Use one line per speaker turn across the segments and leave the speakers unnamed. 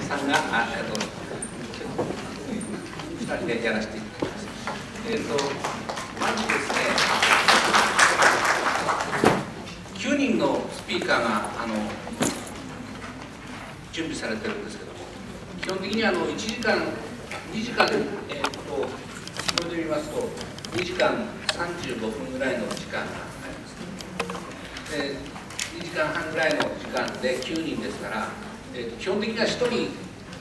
さんがああと2人でやらせていただきます。えっ、ー、とまずですね9人のスピーカーがあの準備されてるんですけども基本的にあの1時間2時間でえっ、ー、とこれで見ますと2時間35分ぐらいの時間がありますで2時間半ぐらいの時間で9人ですから、えーと、基本的には1人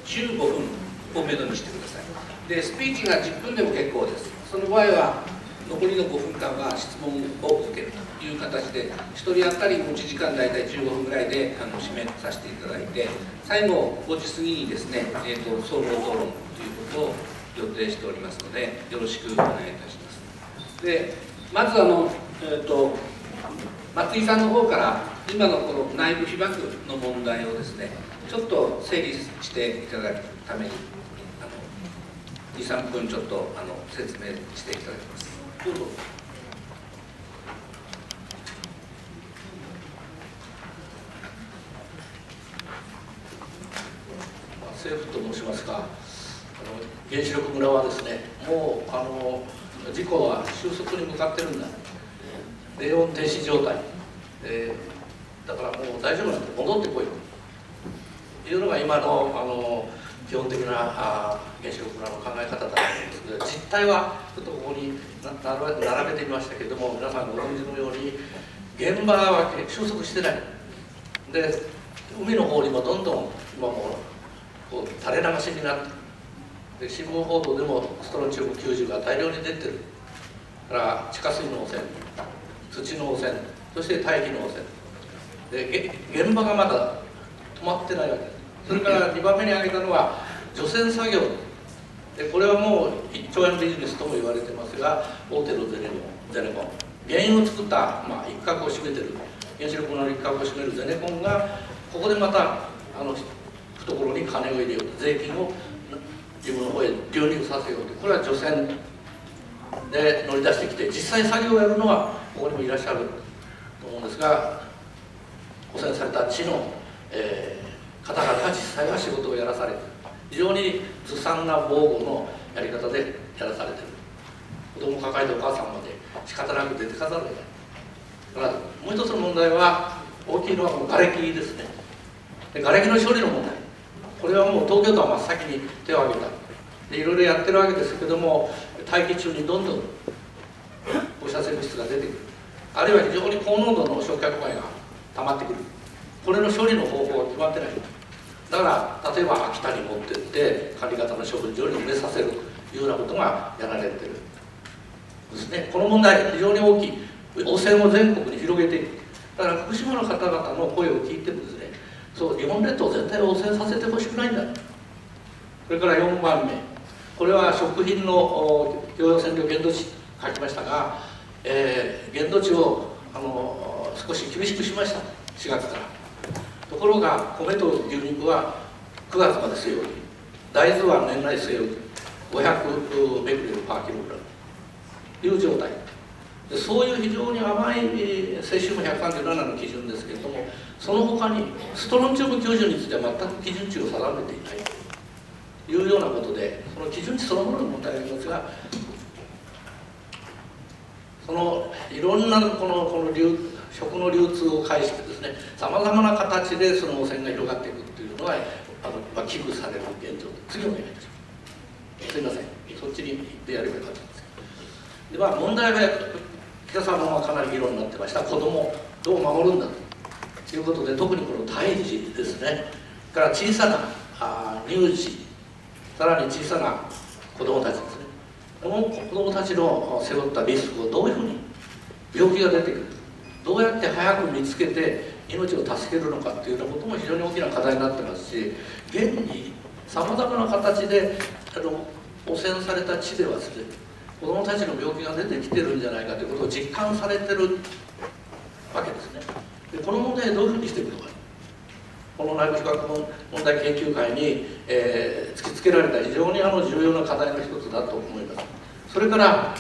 15分をめどにしてください。でスピーチが10分でも結構です。その場合は残りの5分間は質問を受けるという形で1人当たり持ち時間大体15分ぐらいであの締めさせていただいて最後5時過ぎにですね、えーと、総合討論ということを予定しておりますのでよろしくお願いいたします。でまずあの、えーと、松井さんの方から今のこの内部被爆の問題をですねちょっと整理していただくために23分ちょっとあの説明していただきます。どうぞ。
政府と申しますかあの原子力村はですねもうあの事故は収束に向かってるんだ。冷温停止状態、えー、だからもう大丈夫なんで戻ってこいというのが今のあの基本的なあ原子力の考え方だと思うんですけど実態はちょっとここに並べてみましたけれども皆さんご存知のように現場は収束してない。で海の方にもどんどん今もこう垂れ流しになってで新聞報道でもストロンチウム90が大量に出てるから地下水の汚染土の汚染そして大気の汚染。で現場がまだ止まってないわけ。ですそれから2番目に挙げたのは除染作業。でこれはもう1兆円ビジネスとも言われてますが大手のゼネコンゼネコン。原因を作った、まあ、一角を占めてる。原子力の一角を占めるゼネコンがここでまたあの懐に金を入れようと。税金を自分の方へ流入させようと。これは除染で乗り出してきて実際作業をやるのはここにもいらっしゃると思うんですが汚染された地の、えー、方々が実際は仕事をやらされてる非常にずさんな防護のやり方でやらされてる。子供を抱えたお母さんまで仕方なく出てかざるを得ない。だからもう一つの問題は大きいのはこの瓦礫ですね。で瓦礫の処理の問題。これはもう東京都は真っ先に手を挙げた。でいろいろやってるわけですけども大気中にどんどん放射性物質が出てくる。あるいは非常に高濃度の焼却灰が溜まってくる。これの処理の方法は決まってないだから例えば秋田に持ってって管理型の処分場に埋めさせるというようなことがやられてるですね。この問題非常に大きい汚染を全国に広げていくだから福島の方々の声を聞いてもですねそう日本列島全体を汚染させてほしくないんだ。それから4番目これは食品の共用線量限度値書きましたが、えー、限度値をあの少し厳しくしました。4月から。ところが米と牛肉は9月まで据え置き大豆は年内据え置き500メクレルパーキログラムという状態。そういう非常に甘い摂取も137の基準ですけれどもその他にストロンチウム90については全く基準値を定めていないというようなことでその基準値そのものの問題がありますがそのいろんなこのこの流食の流通を介してですねさまざまな形でその汚染が広がっていくというのはあの、まあ、危惧される現状で次お願いいたしますすいません。そっちに行ってやればよかったんですでまあ問題は今朝もかなり議論になってました。子供どう守るんだということで特にこの胎児ですね。から小さなあ乳児さらに小さな子供たちですね。この子供たちの背負ったリスクをどういうふうに病気が出てくるどうやって早く見つけて命を助けるのかっていうようなことも非常に大きな課題になってますし現にさまざまな形であの汚染された地ではですね子どもたちの病気が出てきてるんじゃないかということを実感されてるわけですね。でこの問題どういうふうにしていくのか。この内部比較問題研究会に、えー、突きつけられた非常にあの重要な課題の一つだと思います。それから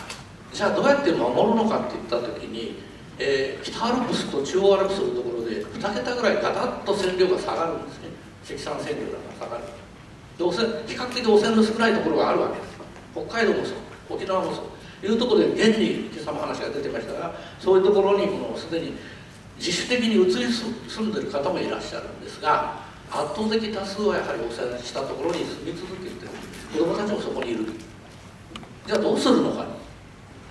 じゃあどうやって守るのかっていった時に、えー、北アルプスと中央アルプスのところで2桁ぐらいガタッと線量が下がるんですね。積算線量が下がる。動線比較的動線の少ないところがあるわけです北海道もそう沖縄もそう。いうところで現に今朝も話が出てましたがそういうところにもうすでに自主的に移り住んでる方もいらっしゃるんですが圧倒的多数はやはり汚染したところに住み続けてる子どもたちもそこにいるじゃあどうするのか。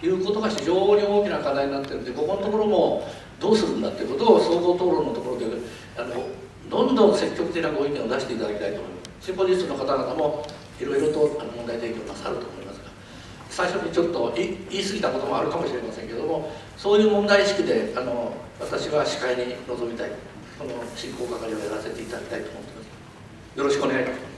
いうことが非常に大きな課題になってるんでここのところもどうするんだっていうことを総合討論のところであのどんどん積極的なご意見を出していただきたいと思います。シンポジストの方々もいろいろと問題提起をなさると思いますが最初にちょっと言い過ぎたこともあるかもしれませんけどもそういう問題意識であの私は司会に臨みたい。この進行係をやらせていただきたいと思ってます。よろしくお願いします。